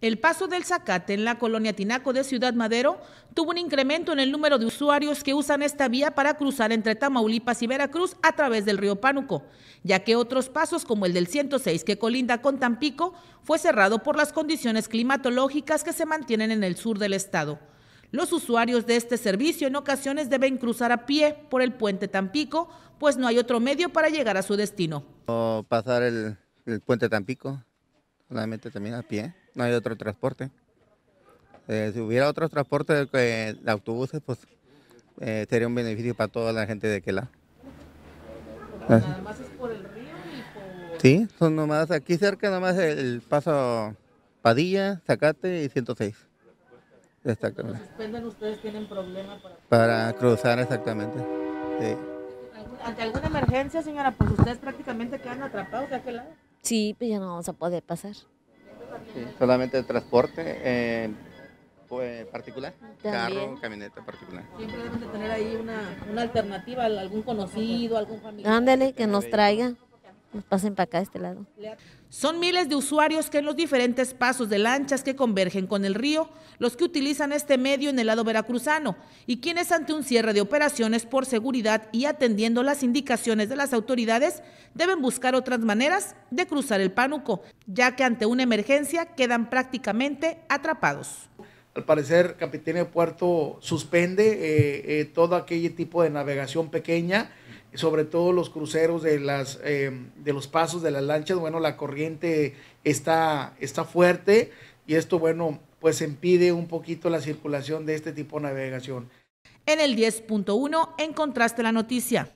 El paso del Zacate en la colonia Tinaco de Ciudad Madero tuvo un incremento en el número de usuarios que usan esta vía para cruzar entre Tamaulipas y Veracruz a través del río Pánuco, ya que otros pasos como el del 106 que colinda con Tampico fue cerrado por las condiciones climatológicas que se mantienen en el sur del estado. Los usuarios de este servicio en ocasiones deben cruzar a pie por el puente Tampico, pues no hay otro medio para llegar a su destino. O pasar el, el puente Tampico, solamente también a pie no hay otro transporte. Eh, si hubiera otro transporte de autobuses, pues eh, sería un beneficio para toda la gente de aquel lado. Nada más es por el río y por... Sí, son nomás aquí cerca, nomás el paso Padilla, Zacate y 106. Exactamente. ustedes tienen problema para... Para cruzar, exactamente. Sí. ¿Ante alguna emergencia, señora, pues ustedes prácticamente quedan atrapados de aquel lado? Sí, pues ya no vamos a poder pasar solamente transporte eh, pues, particular, carro, camioneta particular. Siempre deben de tener ahí una, una alternativa, algún conocido, algún familiar. Ándele, que nos traiga, nos pasen para acá a este lado. Son miles de usuarios que en los diferentes pasos de lanchas que convergen con el río, los que utilizan este medio en el lado veracruzano y quienes ante un cierre de operaciones por seguridad y atendiendo las indicaciones de las autoridades deben buscar otras maneras de cruzar el Pánuco, ya que ante una emergencia quedan prácticamente atrapados. Al parecer, Capitanía de Puerto suspende eh, eh, todo aquel tipo de navegación pequeña sobre todo los cruceros de, las, eh, de los pasos de las lanchas, bueno, la corriente está, está fuerte y esto, bueno, pues impide un poquito la circulación de este tipo de navegación. En el 10.1 encontraste la noticia.